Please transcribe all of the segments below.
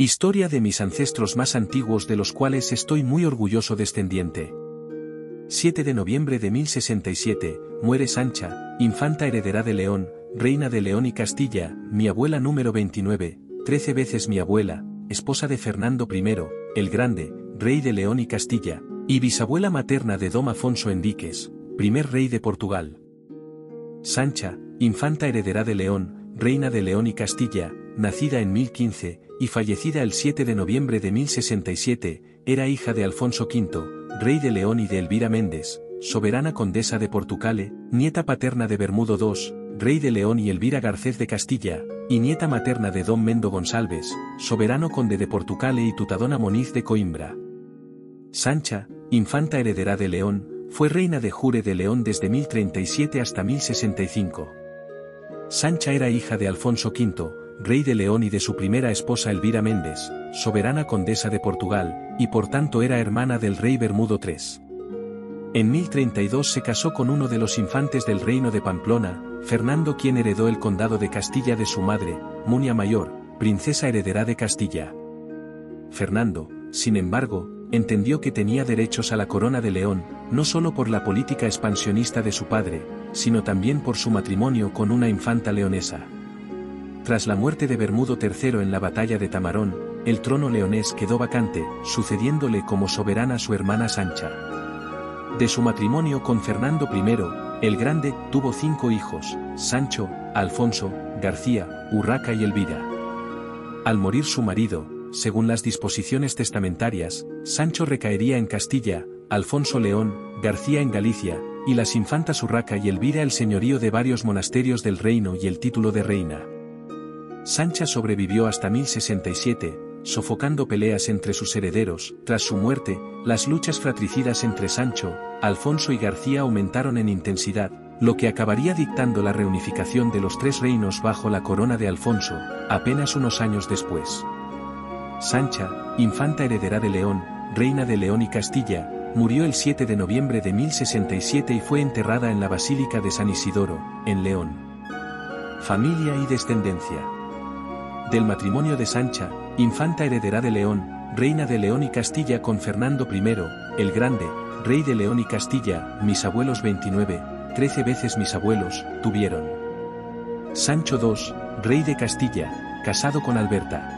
Historia de mis ancestros más antiguos de los cuales estoy muy orgulloso descendiente. 7 de noviembre de 1067, muere Sancha, infanta heredera de León, reina de León y Castilla, mi abuela número 29, trece veces mi abuela, esposa de Fernando I, el Grande, rey de León y Castilla, y bisabuela materna de Dom Afonso Enríquez, primer rey de Portugal. Sancha, infanta heredera de León, reina de León y Castilla, nacida en 1015, y fallecida el 7 de noviembre de 1067, era hija de Alfonso V, rey de León y de Elvira Méndez, soberana condesa de Portucale, nieta paterna de Bermudo II, rey de León y Elvira Garcés de Castilla, y nieta materna de Don Mendo González, soberano conde de Portucale y tutadona Moniz de Coimbra. Sancha, infanta heredera de León, fue reina de Jure de León desde 1037 hasta 1065. Sancha era hija de Alfonso V, rey de León y de su primera esposa Elvira Méndez, soberana condesa de Portugal, y por tanto era hermana del rey Bermudo III. En 1032 se casó con uno de los infantes del reino de Pamplona, Fernando quien heredó el condado de Castilla de su madre, Munia Mayor, princesa heredera de Castilla. Fernando, sin embargo, entendió que tenía derechos a la corona de León, no solo por la política expansionista de su padre, sino también por su matrimonio con una infanta leonesa. Tras la muerte de Bermudo III en la batalla de Tamarón, el trono leonés quedó vacante, sucediéndole como soberana su hermana Sancha. De su matrimonio con Fernando I, el Grande, tuvo cinco hijos, Sancho, Alfonso, García, Urraca y Elvira. Al morir su marido, según las disposiciones testamentarias, Sancho recaería en Castilla, Alfonso León, García en Galicia, y las infantas Urraca y Elvira el señorío de varios monasterios del reino y el título de reina. Sancha sobrevivió hasta 1067, sofocando peleas entre sus herederos. Tras su muerte, las luchas fratricidas entre Sancho, Alfonso y García aumentaron en intensidad, lo que acabaría dictando la reunificación de los tres reinos bajo la corona de Alfonso, apenas unos años después. Sancha, infanta heredera de León, reina de León y Castilla, murió el 7 de noviembre de 1067 y fue enterrada en la Basílica de San Isidoro, en León. Familia y descendencia. Del matrimonio de Sancha, infanta heredera de León, reina de León y Castilla con Fernando I, el Grande, rey de León y Castilla, mis abuelos 29, 13 veces mis abuelos, tuvieron. Sancho II, rey de Castilla, casado con Alberta.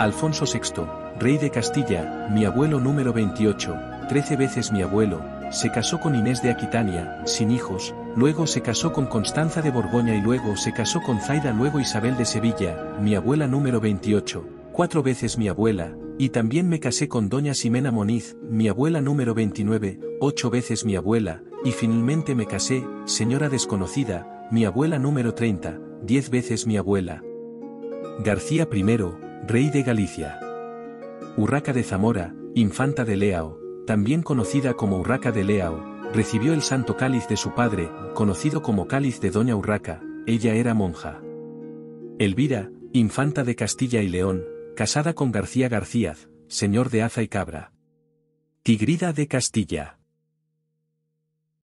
Alfonso VI, rey de Castilla, mi abuelo número 28, 13 veces mi abuelo, se casó con Inés de Aquitania, sin hijos, luego se casó con Constanza de Borgoña y luego se casó con Zaida luego Isabel de Sevilla, mi abuela número 28, cuatro veces mi abuela, y también me casé con Doña Ximena Moniz, mi abuela número 29, ocho veces mi abuela, y finalmente me casé, señora desconocida, mi abuela número 30, diez veces mi abuela. García I, rey de Galicia. Urraca de Zamora, infanta de Leao, también conocida como Urraca de Leao, recibió el santo cáliz de su padre, conocido como cáliz de Doña Urraca, ella era monja. Elvira, infanta de Castilla y León, casada con García García, señor de Aza y Cabra. Tigrida de Castilla.